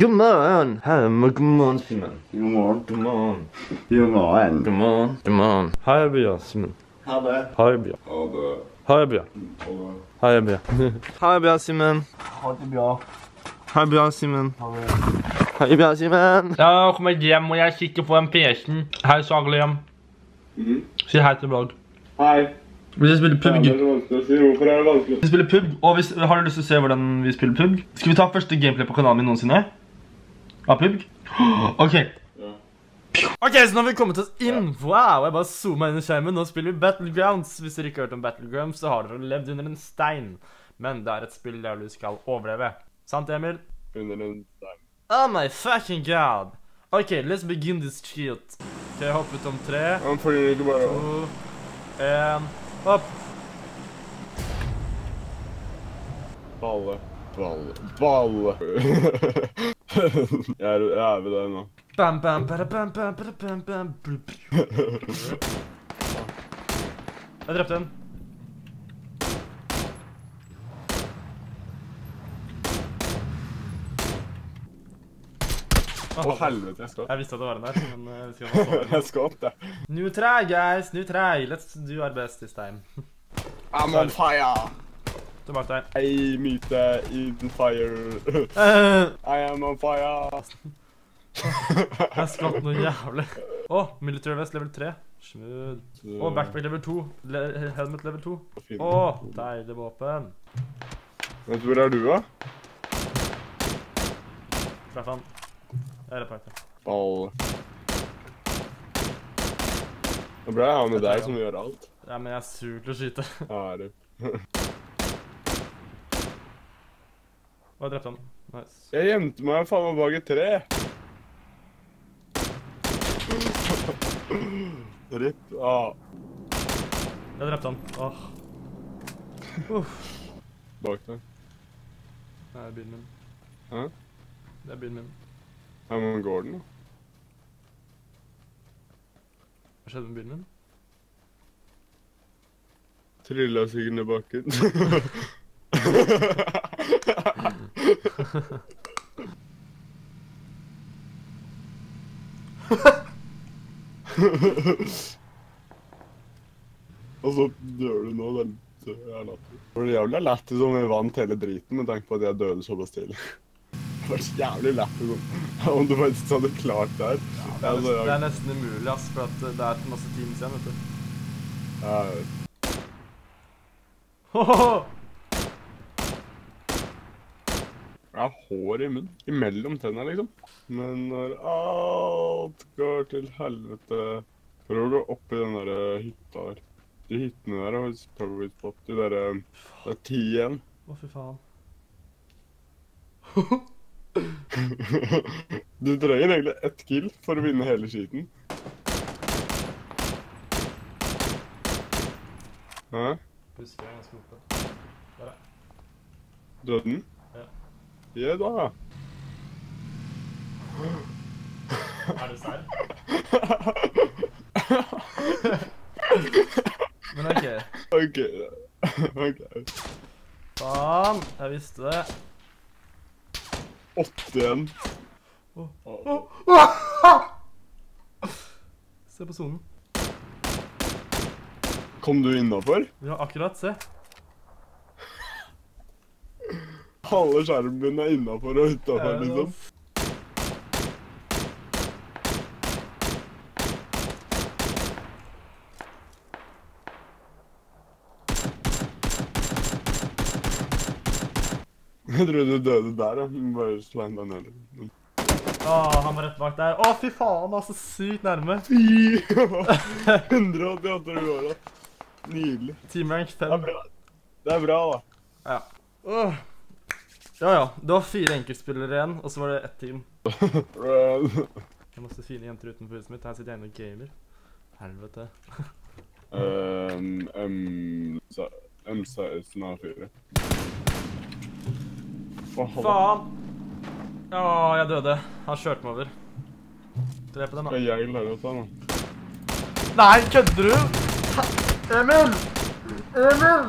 God morgen! Hei, men god morgen, Simen. God morgen. God morgen. God morgen. God morgen. God morgen. Hei, Bjørn. Simen. Ha det. Hei, Bia. Ha det. Hei, Bia. Ha det. Hei, Ha Hei, bra, Simen. Ha det bra. Hei, bra, Simen. Ha det. Hei, Bia, Simen. Jeg kommer hjem og jeg kikker på en PC-en. Hei, Saglem. Mhm. Si hei til Blogg. Hei. Vi skal spille Det er PUBG. så vanskelig å si. Hvorfor er det vanskelig? Vi spiller PUBG, og hvis, har du lyst til å se hvordan vi spiller PUBG? Skal vi ta første gameplay på kanalen min noensinne? Av PUBG? Ok. Ok, så nå har vi kommet oss inn. Wow, jeg bare zoomet inn i skjermen. Nå spiller vi Battlegrounds. Hvis dere ikke har hørt om Battlegrounds, så har dere levd under en stein. Men det er et spill der du skal overleve. Sant, Emil? Under en stein. Oh my fucking god. Ok, let's begin this shit. Ok, hopp ut om tre, Han flyr ikke bare to, en, hopp. Balle. Balle. Balle. jeg, er, jeg er ved deg nå. Bam, bam, bada, bam, bam, bada, bam, bam, blup. Jeg drepte en. Å, helvete, jeg skvatt. Jeg visste at det var en der, men eh, jeg vet ikke om det var Jeg opp, det. New try, guys. New try. Let's do our best this time. I'm on fire. Tilbake der. I myte in fire. Uh, I am on fire. Jeg skvatt noe jævlig. Å, military vest level 3. Smooth. Å, backpack level 2. Le helmet level 2. Å, deilig våpen. Vet du hvor er du, da? Traff han. Jeg reparerte. Ball. Det er bra jeg har med deg som gjør alt. Ja, men jeg er sur til å skyte. Ja, det. Å, jeg drepte han. Nice. Jeg gjemte meg faen meg bak et tre. Ripp. Ah, Jeg drepte han. Åh. Uff. bak deg. Det er bilen min. Hæ? Det er bilen min. Ja, men går den, da? Hva skjedde med bilen min? Trilla sikkert ned bakken. Og så dør du nå, den er latter. Det var jævlig lættis om vi vant hele driten med tanke på at jeg døde såpass tidlig. Det var så jævlig lættis om, du faktisk hadde klart det her. Det er, Altså, det er nesten umulig, ass, for det er masse teams igjen, vet du. Ja, jeg, Hohoho! Jeg har hår i munnen. Imellom tennene, liksom. Men når alt går til helvete Prøv å gå opp i den der eh, hytta der. De hyttene der har Power Spot. De der eh, Det er ti igjen. Å, fy faen. Du trenger egentlig ett kill for å vinne hele skiten. Hæ? Husker jeg ganske oppe. Der, ja. Døde den? Ja. Da. Er du serr? Men OK. OK. ok. Faen, jeg visste det. Åtte igjen. Se på sonen. Kom du innafor? Ja, akkurat. Se. Halve skjermen min er innafor og utafor, liksom. Jeg trodde du døde der, ja. Bare sleng deg ned. litt. Å, han var rett bak der. Å, fy faen, altså. Sykt nærme. Fy! 188 i året. Nydelig. Team rank Det er bra, det er bra da. Ja. Åh. Ja, ja. Det var fire enkeltspillere igjen, og så var det ett team. Det er masse fine jenter utenfor huset mitt. Her sitter jeg inne og gamer. Helvete. Um, um, så- M16 A4. Faen. Faen! Å, jeg døde. Han kjørte meg over. Drep den, da. Skal jeg klare å ta nå? Nei, kødder du? Emil! Emil!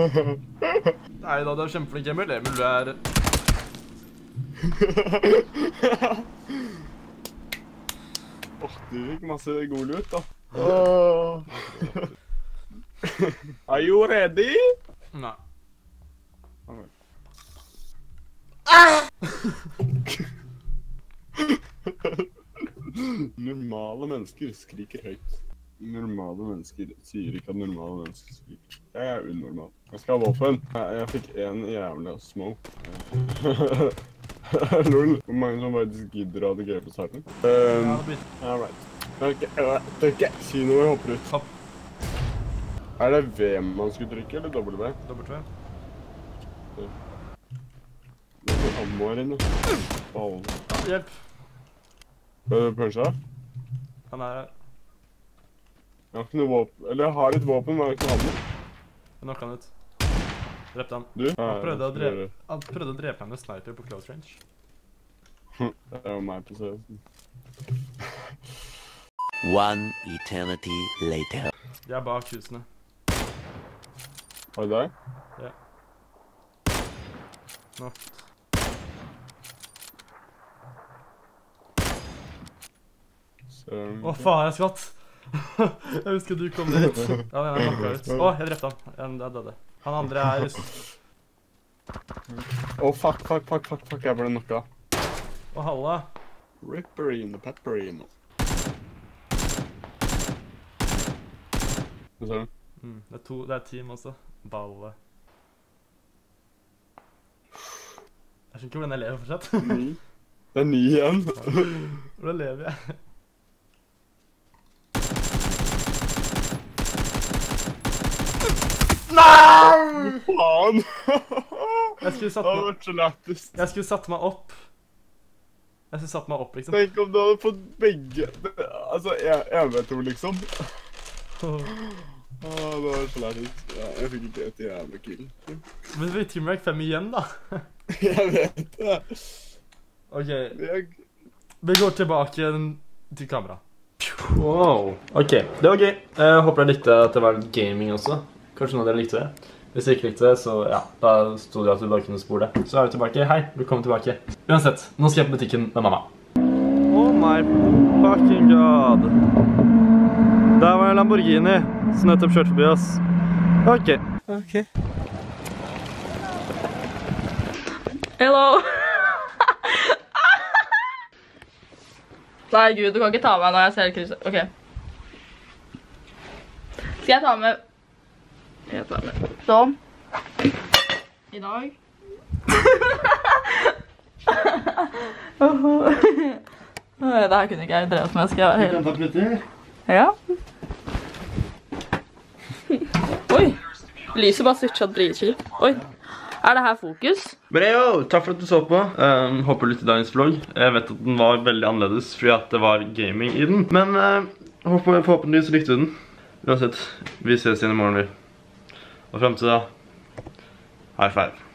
Nei da, du er kjempeflink, Emil. Emil, du er Åh, du fikk masse god lut, da. Oh. Are you ready? Nei. Normale mennesker skriker høyt. Normale mennesker sier ikke at normale mennesker skriker. Jeg er unormal. Jeg skal ha våpen. Jeg, jeg fikk en jævla smoke. Lol. Hvor mange som faktisk gidder å ha det gøy på starten? Ja, Um, all right. Ok. Si noe jeg hopper ut. Hopp. Er det V man skulle trykke, eller W? W. Det er ammo her inne. Ball. Hjelp. Ble du punsja? Han er her. Jeg har ikke noe våpen. Eller jeg har et våpen, men jeg har ikke noe ammo. Jeg knocka han ut. Drepte han. Du? Han prøvde å drepe, han prøvde å drepe meg med sniper på close range. Det er jo meg på CS-en. One eternity later. De er bak husene. Var det deg? Nå. Søren. Å, faen, jeg skvatt! jeg husker du kom dit. Ja, jeg knocka ut. Å, jeg drepte han. Er døde. Han andre er Å, fuck, fuck, fuck, fuck, fuck, jeg ble knocka. Å, halla. Ripperine, pepperine. Hva sa du? Mm, det er to, det er team også. Balle. Jeg skjønner ikke hvordan jeg lever fortsatt. Ni. Det er ni igjen. Hvordan lever jeg? Nei! Faen! Jeg skulle Det satt hadde meg, vært så jeg skulle satt meg opp. Jeg skulle satt meg opp, liksom. Tenk om du hadde fått begge. Altså, jeg, jeg vet jo, liksom. Å, det var så lættis. Ja, jeg fikk ikke et jævla kill. Men vi teamwork 5 igjen, da. Jeg vet det. OK, Jeg... vi går tilbake til kamera. Wow. OK, det var gøy. Jeg håper dere likte at det var gaming også. Kanskje noen av dere likte det. Hvis dere ikke likte det, så ja, da sto det at du bare kunne spole det. Så er vi tilbake. Hei, velkommen tilbake. Uansett, nå skal jeg på butikken med mamma. Oh my fucking god. Der var en Lamborghini som nettopp kjørte forbi oss. OK. Hello. Nei, gud, du kan ikke ta meg når jeg ser krysset. Ok. Skal jeg ta med Jeg tar med sånn. I dag. Det her kunne ikke jeg drevet med, skal jeg være helt ta prutter. Ja. Oi. Lyset bare switcha dritkjipt. Oi. Er det her fokus? Breo, takk for at du så på. Um, håper du likte dagens vlogg. Jeg vet at den var veldig annerledes fordi at det var gaming i den. Men uh, håper, forhåpentligvis likte du den. Uansett, vi ses igjen i morgen, vi. Og til da, high five.